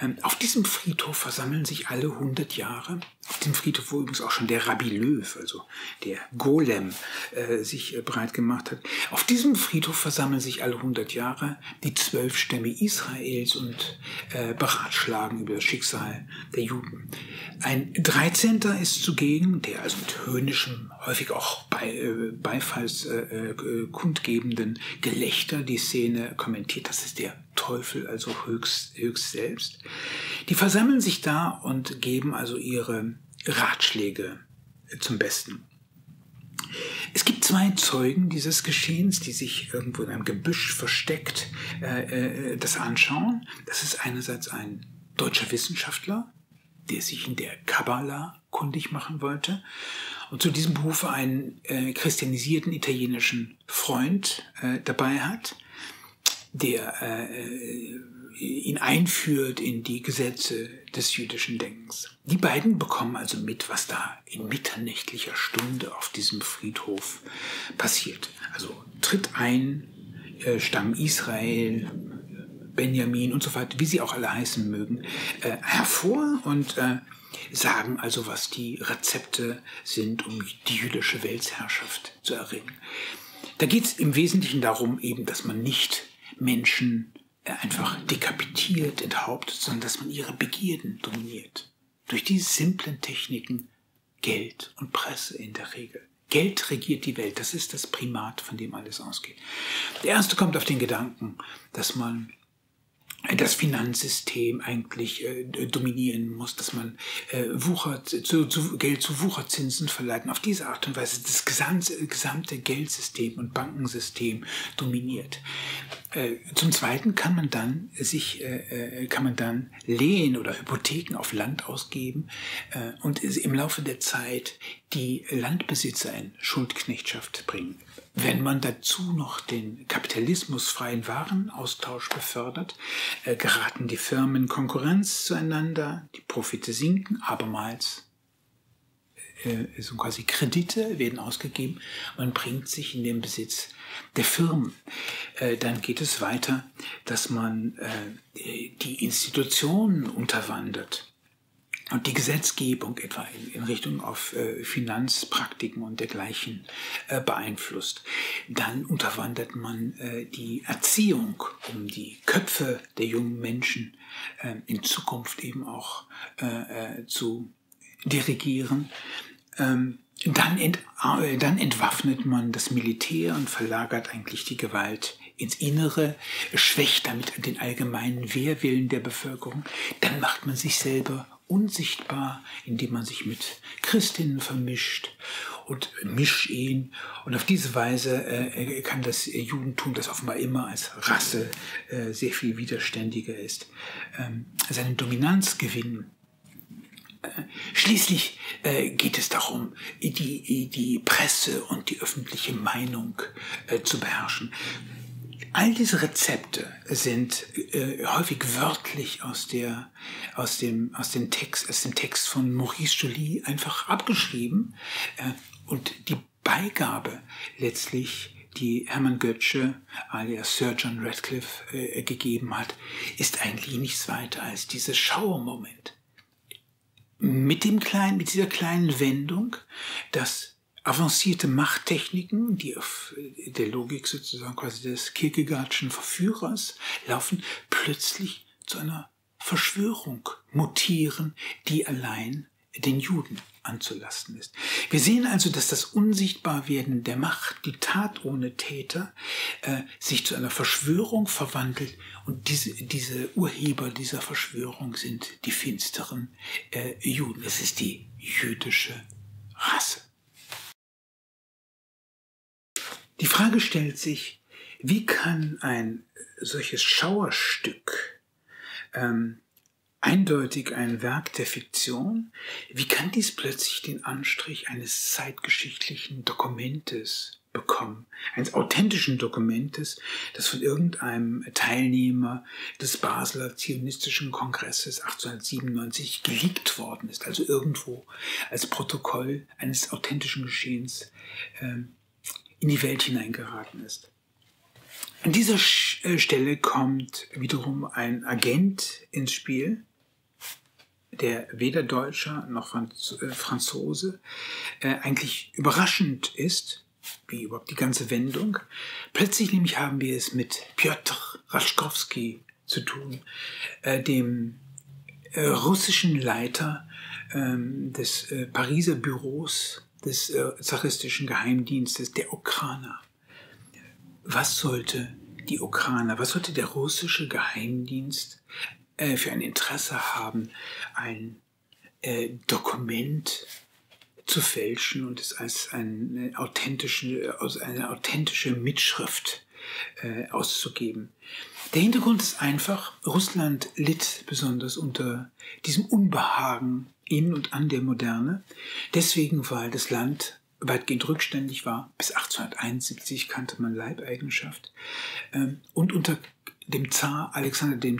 Ähm, auf diesem Friedhof versammeln sich alle 100 Jahre, auf dem Friedhof, wo übrigens auch schon der Rabbi Löw, also der Golem, äh, sich äh, breit gemacht hat. Auf diesem Friedhof versammeln sich alle 100 Jahre die zwölf Stämme Israels und äh, beratschlagen über das Schicksal der Juden. Ein Dreizehnter ist zugegen, der also mit höhnischem, häufig auch bei, äh, Beifalls äh, äh, kundgebenden Gelächter die Szene kommentiert. Das ist der Teufel, also höchst, höchst selbst. Die versammeln sich da und geben also ihre Ratschläge zum Besten. Es gibt zwei Zeugen dieses Geschehens, die sich irgendwo in einem Gebüsch versteckt äh, äh, das anschauen. Das ist einerseits ein deutscher Wissenschaftler, der sich in der Kabbala kundig machen wollte und zu diesem Berufe einen äh, christianisierten italienischen Freund äh, dabei hat, der äh, ihn einführt in die Gesetze des jüdischen Denkens. Die beiden bekommen also mit, was da in mitternächtlicher Stunde auf diesem Friedhof passiert. Also tritt ein, äh, Stamm Israel, Benjamin und so weiter, wie sie auch alle heißen mögen, äh, hervor und äh, sagen also, was die Rezepte sind, um die jüdische Weltherrschaft zu erringen. Da geht es im Wesentlichen darum, eben, dass man nicht Menschen äh, einfach dekapitiert, enthauptet, sondern dass man ihre Begierden dominiert. Durch diese simplen Techniken Geld und Presse in der Regel. Geld regiert die Welt, das ist das Primat, von dem alles ausgeht. Der erste kommt auf den Gedanken, dass man das Finanzsystem eigentlich äh, dominieren muss, dass man äh, Wucher, zu, zu, Geld zu Wucherzinsen verleiht und auf diese Art und Weise das gesamte, gesamte Geldsystem und Bankensystem dominiert. Äh, zum Zweiten kann man dann sich äh, äh, kann man dann Lehen oder Hypotheken auf Land ausgeben äh, und im Laufe der Zeit die Landbesitzer in Schuldknechtschaft bringen. Wenn man dazu noch den kapitalismusfreien Warenaustausch befördert, äh, geraten die Firmen in Konkurrenz zueinander, die Profite sinken, abermals äh, so quasi Kredite werden ausgegeben, man bringt sich in den Besitz der Firmen. Äh, dann geht es weiter, dass man äh, die Institutionen unterwandert und die Gesetzgebung etwa in, Richtung auf äh, Finanzpraktiken und dergleichen äh, beeinflusst. Dann unterwandert man äh, die Erziehung, um die Köpfe der jungen Menschen in Zukunft eben auch zu dirigieren. Ähm, dann, dann entwaffnet man das Militär und verlagert eigentlich die Gewalt ins Innere, schwächt damit den allgemeinen Wehrwillen der Bevölkerung. Dann macht man sich selber unsichtbar, indem man sich mit Christinnen vermischt und Mischehen. Und auf diese Weise äh, kann das Judentum, das offenbar immer als Rasse äh, sehr viel widerständiger ist, ähm, seine Dominanz gewinnen. Äh, schließlich äh, geht es darum, die, die Presse und die öffentliche Meinung äh, zu beherrschen. All diese Rezepte sind äh, häufig wörtlich aus, der, aus, dem, aus, dem Text, aus dem Text von Maurice Joly einfach abgeschrieben. Äh, und die Beigabe letztlich, die Hermann Götzsche alias Sir John Radcliffe äh, gegeben hat, ist eigentlich nichts weiter als dieses Schauermoment. Mit dem kleinen, mit dieser kleinen Wendung, dass avancierte Machttechniken, die auf der Logik sozusagen quasi des Kierkegaardschen Verführers laufen, plötzlich zu einer Verschwörung mutieren, die allein den Juden anzulasten ist. Wir sehen also, dass das Unsichtbarwerden der Macht, die Tat ohne Täter, äh, sich zu einer Verschwörung verwandelt und diese, diese Urheber dieser Verschwörung sind die finsteren äh, Juden. Es ist die jüdische Rasse. Die Frage stellt sich, wie kann ein solches Schauerstück ähm, eindeutig ein Werk der Fiktion, wie kann dies plötzlich den Anstrich eines zeitgeschichtlichen Dokumentes bekommen, eines authentischen Dokumentes, das von irgendeinem Teilnehmer des Basler Zionistischen Kongresses 1897 geleakt worden ist, also irgendwo als Protokoll eines authentischen Geschehens ähm, in die Welt hineingeraten ist. An dieser äh, Stelle kommt wiederum ein Agent ins Spiel, der weder Deutscher noch äh, Franzose äh, eigentlich überraschend ist, wie überhaupt die ganze Wendung. Plötzlich nämlich haben wir es mit Piotr Raschkowski zu tun, dem russischen Leiter ähm, des Pariser Büros des äh, zaristischen Geheimdienstes, der Okraner. Was sollte die Okraner, was sollte der russische Geheimdienst äh, für ein Interesse haben, ein äh, Dokument zu fälschen und es als eine authentische, als eine authentische Mitschrift äh, auszugeben. Der Hintergrund ist einfach, Russland litt besonders unter diesem Unbehagen in und an der Moderne. Deswegen, weil das Land weitgehend rückständig war. Bis 1871 kannte man Leibeigenschaft. Ähm, und unter dem Zar Alexander II.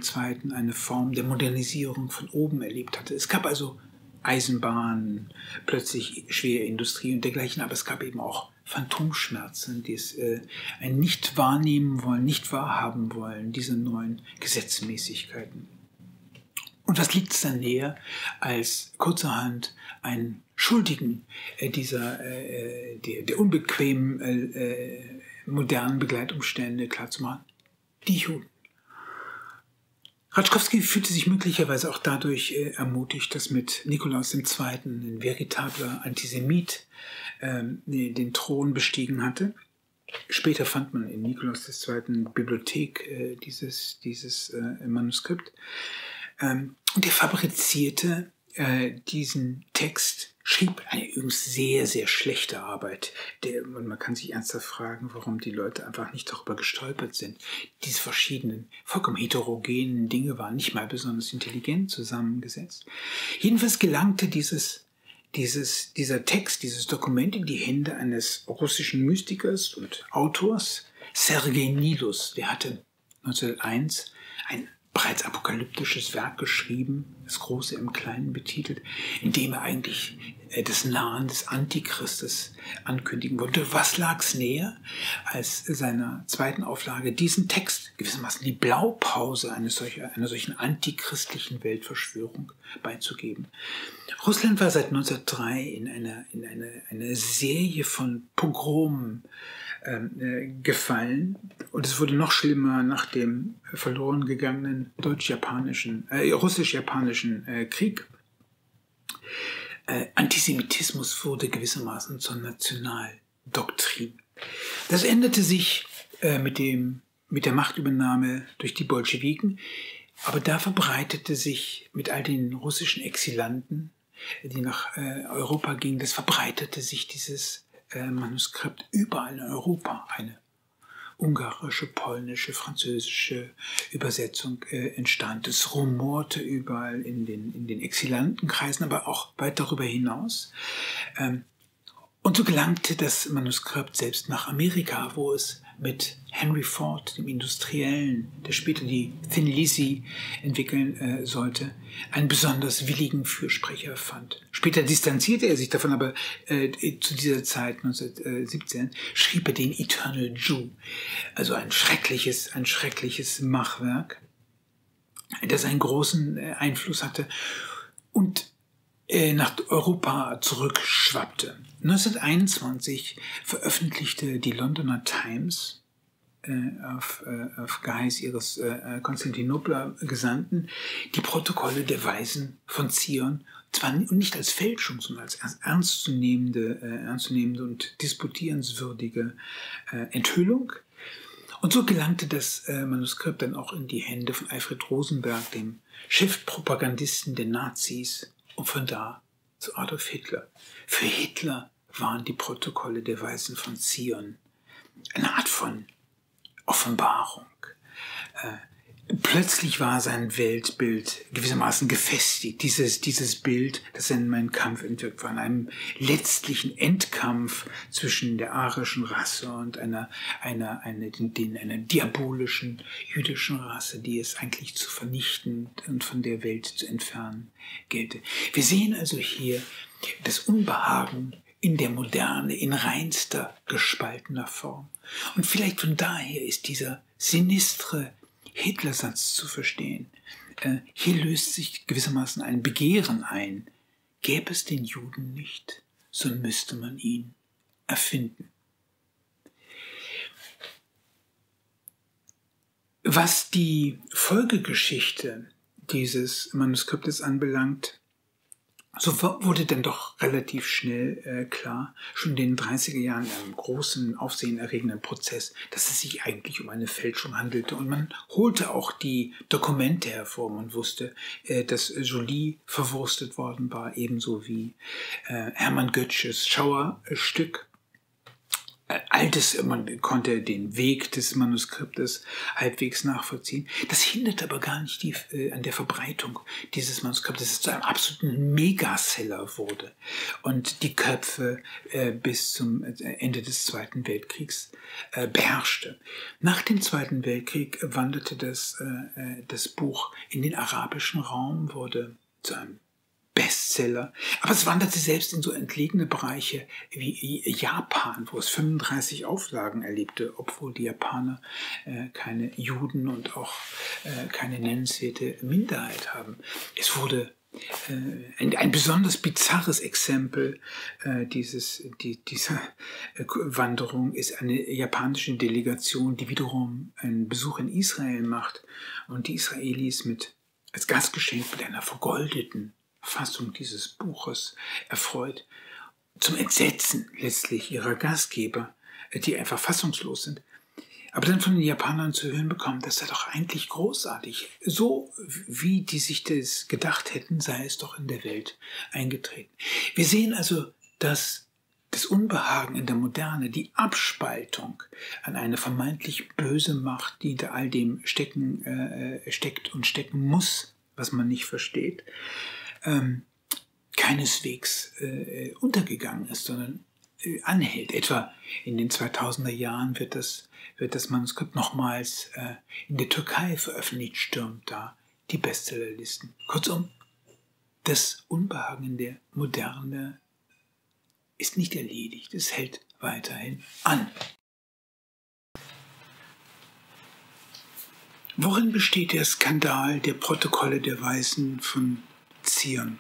eine Form der Modernisierung von oben erlebt hatte. Es gab also Eisenbahn, plötzlich schwere Industrie und dergleichen, aber es gab eben auch Phantomschmerzen, die es äh, ein nicht wahrnehmen wollen, nicht wahrhaben wollen, diese neuen Gesetzmäßigkeiten. Und was liegt es dann näher, als kurzerhand einen Schuldigen äh, dieser, äh, der, der unbequemen äh, äh, modernen Begleitumstände klarzumachen? Die Juden. Ratschkowski fühlte sich möglicherweise auch dadurch äh, ermutigt, dass mit Nikolaus II. ein veritabler Antisemit ähm, den Thron bestiegen hatte. Später fand man in Nikolaus II. Bibliothek äh, dieses, dieses äh, Manuskript. Ähm, und er fabrizierte äh, diesen Text, schrieb eine übrigens sehr, sehr schlechte Arbeit. Der, und man kann sich ernsthaft fragen, warum die Leute einfach nicht darüber gestolpert sind. Diese verschiedenen, vollkommen heterogenen Dinge waren nicht mal besonders intelligent zusammengesetzt. Jedenfalls gelangte dieses, dieses, dieser Text, dieses Dokument in die Hände eines russischen Mystikers und Autors, Sergei Nilus. Der hatte 1901 ein bereits apokalyptisches Werk geschrieben, das Große im Kleinen betitelt, in dem er eigentlich äh, das Nahen des Antichristes ankündigen wollte. Was lag's näher, als seiner zweiten Auflage diesen Text, gewissermaßen die Blaupause einer solchen, einer solchen antichristlichen Weltverschwörung beizugeben. Russland war seit 1903 in einer, in einer, einer Serie von Pogromen gefallen. Und es wurde noch schlimmer nach dem verloren gegangenen deutsch-japanischen, äh, russisch-japanischen äh, Krieg. Äh, Antisemitismus wurde gewissermaßen zur Nationaldoktrin. Das änderte sich äh, mit, dem, mit der Machtübernahme durch die Bolschewiken, aber da verbreitete sich mit all den russischen Exilanten, die nach äh, Europa gingen, das verbreitete sich dieses äh, Manuskript überall in Europa. Eine ungarische, polnische, französische Übersetzung äh, entstand. Es rumorte überall in den, in den Exilantenkreisen, aber auch weit darüber hinaus. Ähm, und so gelangte das Manuskript selbst nach Amerika, wo es mit Henry Ford, dem Industriellen, der später die Thin Lizzy entwickeln äh, sollte, einen besonders willigen Fürsprecher fand. Später distanzierte er sich davon, aber äh, zu dieser Zeit, 1917, schrieb er den Eternal Jew, also ein schreckliches, ein schreckliches Machwerk, das einen großen äh, Einfluss hatte und äh, nach Europa zurückschwappte. 1921 veröffentlichte die Londoner Times äh, auf, äh, auf Geheiß ihres äh, Konstantinopler Gesandten die Protokolle der Weisen von Zion, zwar nicht als Fälschung, sondern als ernstzunehmende, ernstzunehmende und disputierenswürdige Enthüllung. Und so gelangte das Manuskript dann auch in die Hände von Alfred Rosenberg, dem Chefpropagandisten der Nazis, und von da zu Adolf Hitler. Für Hitler waren die Protokolle der Weisen von Zion eine Art von Offenbarung. Äh, plötzlich war sein Weltbild gewissermaßen gefestigt. Dieses, dieses Bild, das in meinem Kampf entwirkt war, in einem letztlichen Endkampf zwischen der arischen Rasse und einer, einer, einer, den, einer diabolischen jüdischen Rasse, die es eigentlich zu vernichten und von der Welt zu entfernen gelte. Wir sehen also hier das Unbehagen in der Moderne in reinster gespaltener Form. Und vielleicht von daher ist dieser sinistre Hitlersatz zu verstehen. Äh, hier löst sich gewissermaßen ein Begehren ein. Gäbe es den Juden nicht, so müsste man ihn erfinden. Was die Folgegeschichte dieses Manuskriptes anbelangt, so wurde dann doch relativ schnell äh, klar, schon in den 30er Jahren, einem großen, aufsehenerregenden Prozess, dass es sich eigentlich um eine Fälschung handelte. Und man holte auch die Dokumente hervor. Man wusste, äh, dass Jolie verwurstet worden war, ebenso wie äh, Hermann Götzsches Schauerstück altes, man konnte den Weg des Manuskriptes halbwegs nachvollziehen. Das hindert aber gar nicht die, äh, an der Verbreitung dieses Manuskriptes, das zu einem absoluten Megaseller wurde und die Köpfe äh, bis zum äh, Ende des Zweiten Weltkriegs äh, beherrschte. Nach dem Zweiten Weltkrieg wanderte das, äh, äh, das Buch in den arabischen Raum, wurde zu einem Bestseller. Aber es wanderte selbst in so entlegene Bereiche wie Japan, wo es 35 Auflagen erlebte, obwohl die Japaner äh, keine Juden und auch äh, keine nennenswerte Minderheit haben. Es wurde äh, ein, ein, besonders bizarres Exempel äh, dieses, die, dieser äh, Wanderung ist eine japanische Delegation, die wiederum einen Besuch in Israel macht und die Israelis mit als Gastgeschenk mit einer vergoldeten Fassung dieses Buches erfreut, zum Entsetzen letztlich ihrer Gastgeber, die einfach fassungslos sind, aber dann von den Japanern zu hören bekommen, das sei doch eigentlich großartig. So wie die sich das gedacht hätten, sei es doch in der Welt eingetreten. Wir sehen also, dass das Unbehagen in der Moderne, die Abspaltung an eine vermeintlich böse Macht, die hinter all dem stecken, äh, steckt und stecken muss, was man nicht versteht, ähm, keineswegs äh, untergegangen ist, sondern äh, anhält. Etwa in den 2000er Jahren wird das, wird das Manuskript nochmals äh, in der Türkei veröffentlicht, stürmt da die Bestsellerlisten. Kurzum, das Unbehagen der Moderne ist nicht erledigt, es hält weiterhin an. Worin besteht der Skandal der Protokolle der Weisen von Zion.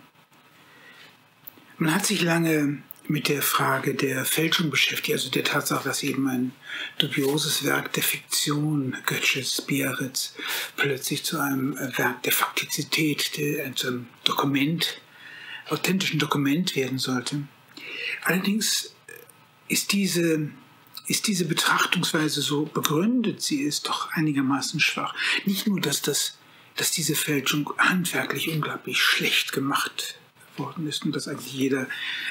Man hat sich lange mit der Frage der Fälschung beschäftigt, also der Tatsache, dass eben ein dubioses Werk der Fiktion, Goethes, Biarritz, plötzlich zu einem Werk der Faktizität, der, zu einem Dokument authentischen Dokument werden sollte. Allerdings ist diese, ist diese Betrachtungsweise so begründet, sie ist doch einigermaßen schwach. Nicht nur, dass, das, dass diese Fälschung handwerklich unglaublich schlecht gemacht worden ist und dass eigentlich jeder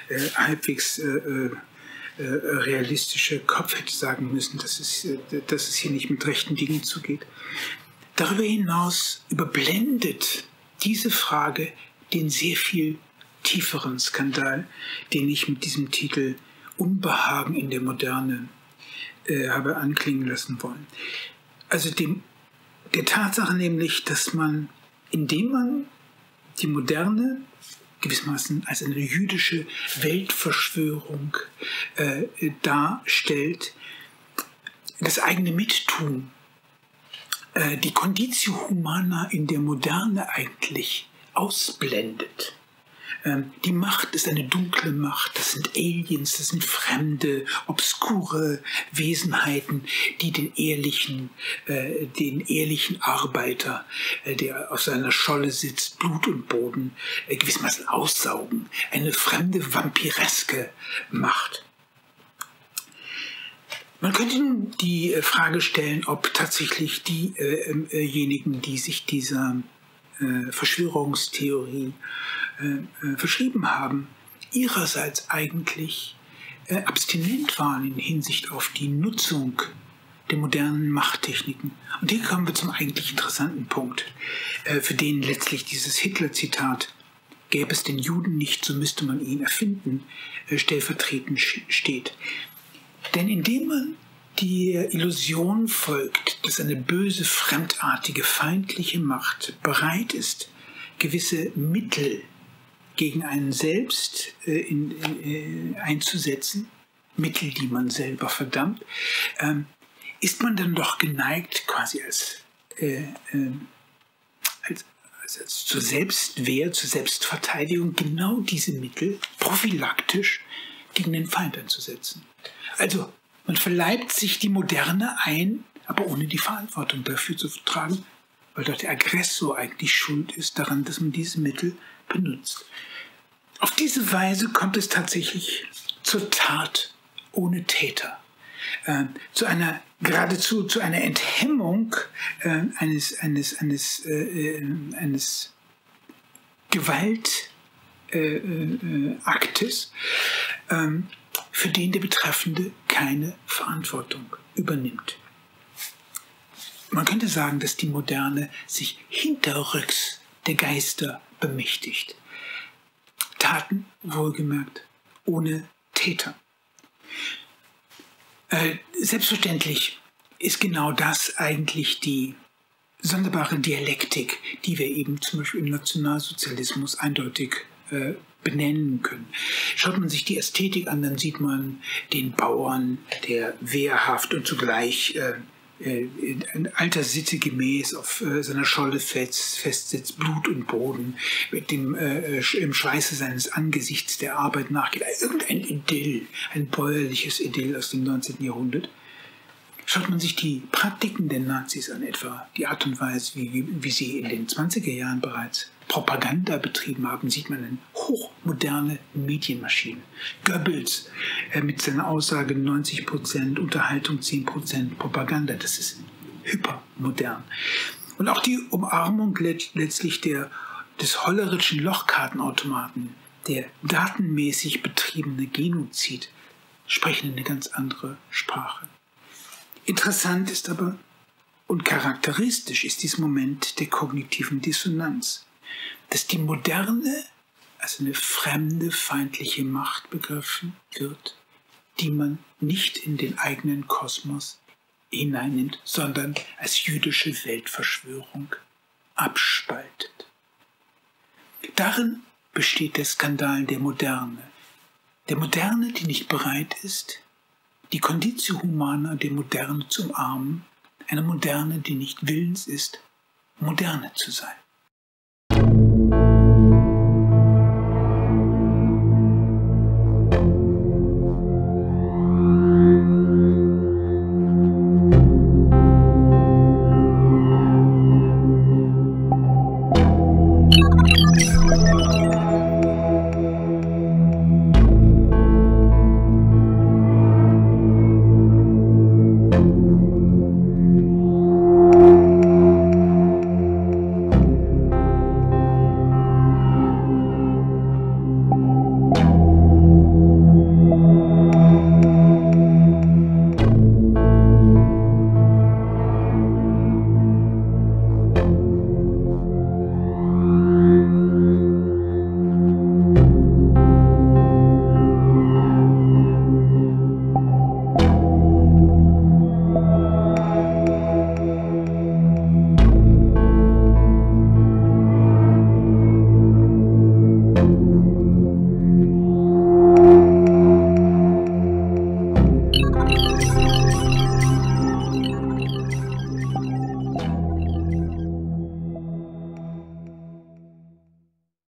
äh, halbwegs äh, äh, äh realistische Kopf hätte sagen müssen, dass es, äh, dass es hier nicht mit rechten Dingen zugeht. Darüber hinaus überblendet diese Frage den sehr viel tieferen Skandal, den ich mit diesem Titel Unbehagen in der Moderne äh, habe anklingen lassen wollen. Also dem, der Tatsache nämlich, dass man, indem man die Moderne gewissermaßen als eine jüdische Weltverschwörung äh, darstellt, das eigene Mittun äh, die Conditio Humana in der Moderne eigentlich ausblendet. Ähm, die Macht ist eine dunkle Macht, das sind Aliens, das sind fremde, obskure Wesenheiten, die den ehrlichen, äh, den ehrlichen Arbeiter, äh, der auf seiner Scholle sitzt, Blut und Boden, äh, gewissermaßen aussaugen. Eine fremde, vampireske Macht. Man könnte die äh, Frage stellen, ob tatsächlich diejenigen, äh, äh die sich dieser äh, Verschwörungstheorie äh, äh, verschrieben haben, ihrerseits eigentlich abstinent waren in Hinsicht auf die Nutzung der modernen Machttechniken. Und hier kommen wir zum eigentlich interessanten Punkt, für den letztlich dieses Hitler-Zitat Gäbe es den Juden nicht, so müsste man ihn erfinden, stellvertretend steht. Denn indem man der Illusion folgt, dass eine böse, fremdartige, feindliche Macht bereit ist, gewisse Mittel gegen einen selbst äh, in, äh, einzusetzen, Mittel, die man selber verdammt, ähm, ist man dann doch geneigt, quasi als, äh, ähm, als, als, als zur Selbstwehr, zur Selbstverteidigung genau diese Mittel prophylaktisch gegen den Feind einzusetzen. Also man verleibt sich die Moderne ein, aber ohne die Verantwortung dafür zu tragen, weil dort der Aggressor eigentlich schuld ist daran, dass man diese Mittel benutzt. Auf diese Weise kommt es tatsächlich zur Tat ohne Täter. Äh, zu einer geradezu zu einer Enthemmung äh, eines eines eines äh, äh eines Gewaltaktes, äh, äh, ähm, für den der Betreffende keine Verantwortung übernimmt. Man könnte sagen, dass die Moderne sich hinterrücks der Geister bemächtigt. Taten, wohlgemerkt, ohne Täter. Äh, selbstverständlich ist genau das eigentlich die sonderbare Dialektik, die wir eben zum Beispiel im Nationalsozialismus eindeutig äh, benennen können. Schaut man sich die Ästhetik an, dann sieht man den Bauern, der wehrhaft und zugleich äh, äh in alter Sitte gemäß auf äh, seiner Scholle fest, festsitzt, Blut und Boden, mit dem äh, im Schweiße seines Angesichts der Arbeit nachgeht. Irgendein Idyll, ein bäuerliches Idyll aus dem 19. Jahrhundert. Schaut man sich die Praktiken der Nazis an, etwa die Art und Weise, wie, wie, wie sie in den 20er Jahren bereits Propaganda betrieben haben, sieht man eine hochmoderne Medienmaschine. Goebbels äh, mit seiner Aussage 90% Unterhaltung, 10% Propaganda, das ist hypermodern. Und auch die Umarmung letztlich der, des hollerischen Lochkartenautomaten, der datenmäßig betriebene Genozid, sprechen eine ganz andere Sprache. Interessant ist aber und charakteristisch ist dieses Moment der kognitiven Dissonanz dass die Moderne als eine fremde, feindliche Macht begriffen wird, die man nicht in den eigenen Kosmos hineinnimmt, sondern als jüdische Weltverschwörung abspaltet. Darin besteht der Skandal der Moderne. Der Moderne, die nicht bereit ist, die Conditio Humana der Moderne zu umarmen, eine Moderne, die nicht willens ist, moderne zu sein.